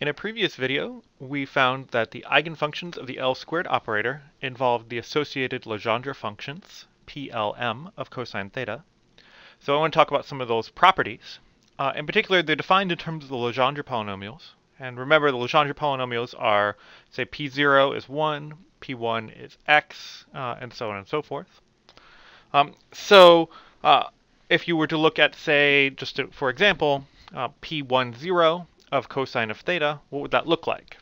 In a previous video, we found that the eigenfunctions of the L squared operator involved the associated Legendre functions, PLM, of cosine theta. So I want to talk about some of those properties. Uh, in particular, they're defined in terms of the Legendre polynomials. And remember, the Legendre polynomials are, say, P0 is 1, P1 is x, uh, and so on and so forth. Um, so uh, if you were to look at, say, just to, for example, uh, P10 of cosine of theta, what would that look like?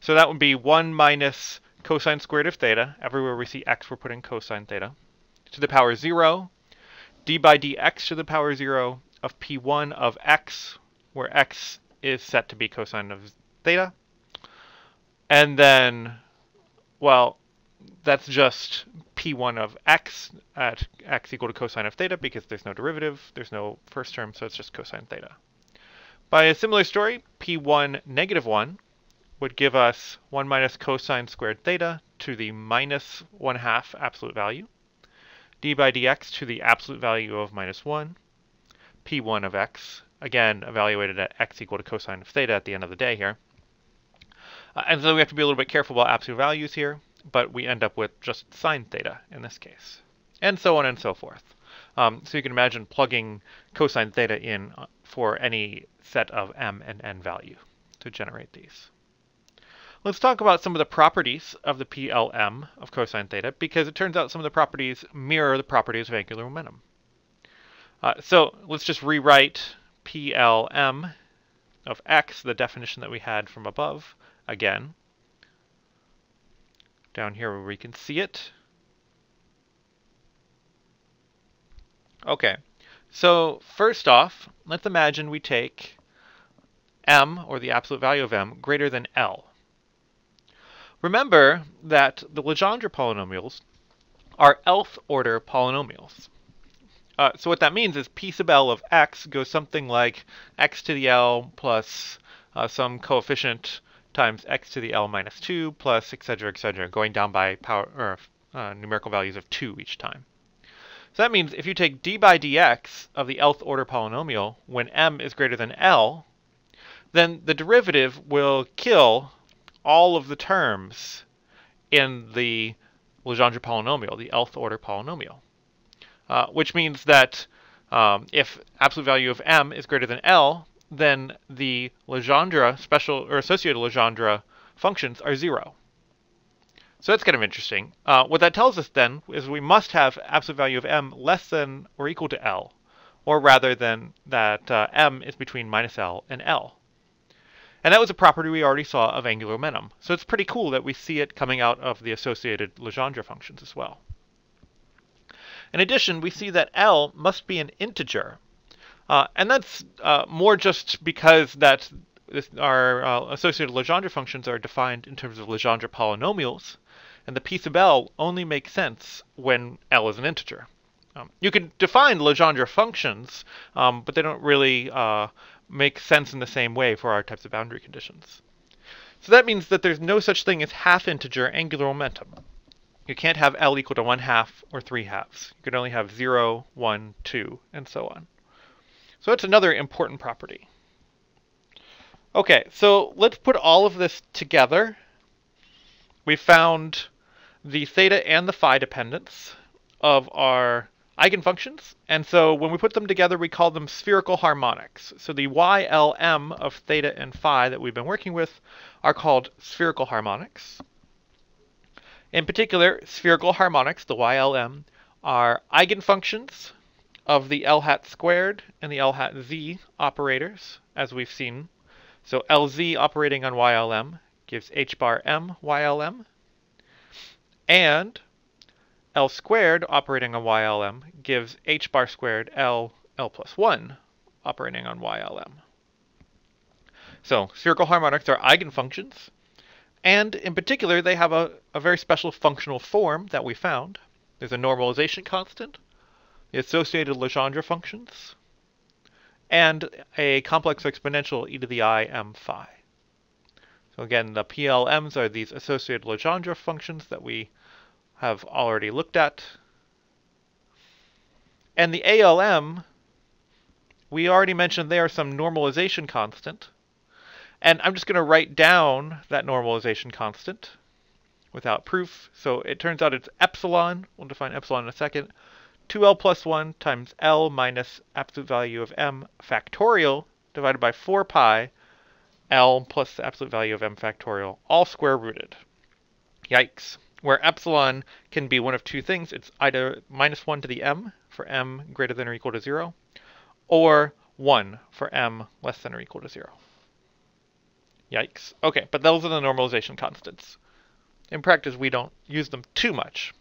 So that would be 1 minus cosine squared of theta. Everywhere we see x, we're putting cosine theta. To the power 0, d by dx to the power 0 of p1 of x, where x is set to be cosine of theta. And then, well, that's just p1 of x at x equal to cosine of theta because there's no derivative, there's no first term, so it's just cosine theta. By a similar story, p1 negative 1 would give us 1 minus cosine squared theta to the minus 1 half absolute value, d by dx to the absolute value of minus 1, p1 of x, again evaluated at x equal to cosine of theta at the end of the day here. Uh, and so we have to be a little bit careful about absolute values here but we end up with just sine theta in this case, and so on and so forth. Um, so you can imagine plugging cosine theta in uh, for any set of m and n value to generate these. Let's talk about some of the properties of the PLM of cosine theta, because it turns out some of the properties mirror the properties of angular momentum. Uh, so let's just rewrite PLM of x, the definition that we had from above, again down here where we can see it. Okay, so first off, let's imagine we take m, or the absolute value of m, greater than L. Remember that the Legendre polynomials are Lth order polynomials. Uh, so what that means is p sub L of x goes something like x to the L plus uh, some coefficient times x to the L minus 2 plus etc. etc. going down by power or uh, numerical values of 2 each time. So that means if you take d by dx of the lth order polynomial when m is greater than L, then the derivative will kill all of the terms in the Legendre polynomial, the lth order polynomial. Uh, which means that um, if absolute value of m is greater than L, then the Legendre special or associated Legendre functions are zero. So that's kind of interesting. Uh, what that tells us then is we must have absolute value of m less than or equal to L, or rather than that uh, m is between minus L and L. And that was a property we already saw of angular momentum. So it's pretty cool that we see it coming out of the associated Legendre functions as well. In addition, we see that L must be an integer uh, and that's uh, more just because that this, our uh, associated Legendre functions are defined in terms of Legendre polynomials, and the p sub L only makes sense when L is an integer. Um, you can define Legendre functions, um, but they don't really uh, make sense in the same way for our types of boundary conditions. So that means that there's no such thing as half integer angular momentum. You can't have L equal to 1 half or 3 halves. You can only have 0, 1, 2, and so on. So that's another important property. Okay, so let's put all of this together. We found the theta and the phi dependence of our eigenfunctions. And so when we put them together, we call them spherical harmonics. So the YLM of theta and phi that we've been working with are called spherical harmonics. In particular, spherical harmonics, the YLM, are eigenfunctions of the L hat squared and the L hat Z operators, as we've seen. So LZ operating on YLM gives H bar M YLM, and L squared operating on YLM gives H bar squared L L plus 1 operating on YLM. So spherical harmonics are eigenfunctions, and in particular they have a, a very special functional form that we found. There's a normalization constant, the associated Legendre functions, and a complex exponential e to the i m phi. So again, the PLMs are these associated Legendre functions that we have already looked at. And the ALM, we already mentioned there some normalization constant. And I'm just going to write down that normalization constant without proof. So it turns out it's epsilon. We'll define epsilon in a second. 2l plus 1 times l minus absolute value of m factorial divided by 4 pi l plus the absolute value of m factorial, all square rooted. Yikes. Where epsilon can be one of two things. It's either minus 1 to the m for m greater than or equal to 0, or 1 for m less than or equal to 0. Yikes. Okay, but those are the normalization constants. In practice, we don't use them too much.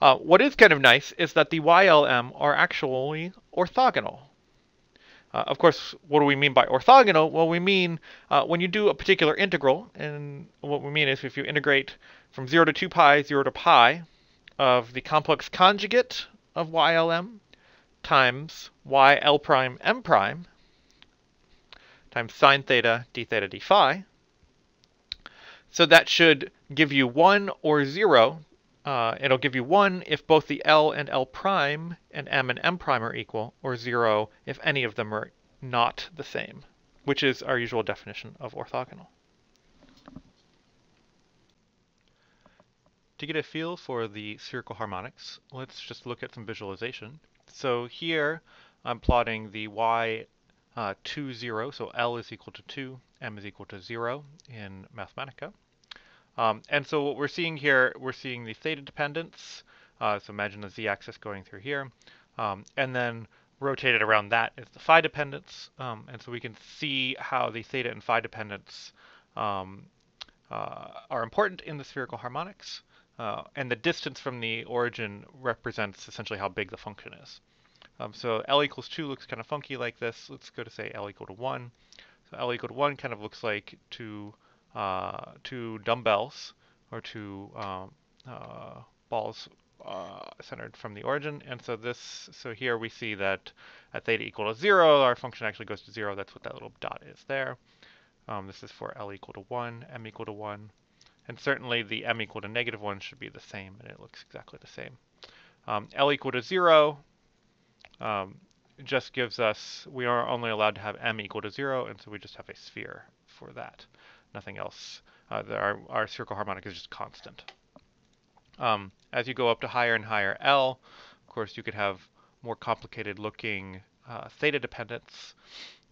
Uh, what is kind of nice is that the YLM are actually orthogonal. Uh, of course, what do we mean by orthogonal? Well, we mean uh, when you do a particular integral, and what we mean is if you integrate from 0 to 2 pi, 0 to pi, of the complex conjugate of YLM times YL prime M prime times sine theta d theta d phi. So that should give you 1 or 0 uh, it'll give you 1 if both the L and L prime and M and M prime are equal, or 0 if any of them are not the same, which is our usual definition of orthogonal. To get a feel for the spherical harmonics, let's just look at some visualization. So here I'm plotting the y uh, 2, 0, so L is equal to 2, M is equal to 0 in Mathematica. Um, and so what we're seeing here, we're seeing the theta dependence. Uh, so imagine the z-axis going through here. Um, and then rotated around that is the phi dependence. Um, and so we can see how the theta and phi dependence um, uh, are important in the spherical harmonics. Uh, and the distance from the origin represents essentially how big the function is. Um, so L equals 2 looks kind of funky like this. Let's go to say L equal to 1. So L equal to 1 kind of looks like 2 uh, two dumbbells or two um, uh, balls uh, centered from the origin. And so this, so here we see that at theta equal to zero, our function actually goes to zero. That's what that little dot is there. Um, this is for L equal to one, M equal to one. And certainly the M equal to negative one should be the same, and it looks exactly the same. Um, L equal to zero um, just gives us, we are only allowed to have M equal to zero, and so we just have a sphere for that nothing else. Uh, our, our spherical harmonic is just constant. Um, as you go up to higher and higher L, of course, you could have more complicated looking uh, theta dependence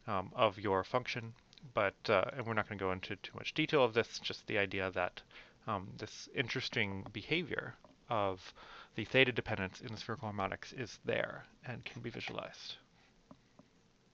um, of your function, but uh, and we're not going to go into too much detail of this, just the idea that um, this interesting behavior of the theta dependence in the spherical harmonics is there and can be visualized.